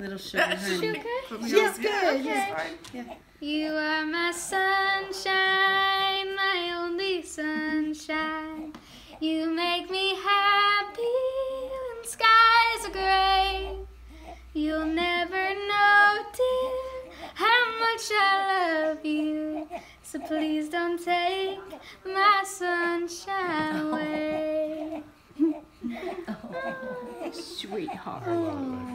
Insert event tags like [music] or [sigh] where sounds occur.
Little [laughs] sugar honey. Sugar? She's good. Okay. Yeah. You are my sunshine, my only sunshine. You make me happy when skies are gray. You'll never know, dear, how much I love you. So please don't take my sunshine away. [laughs] Oh, sweetheart. Oh.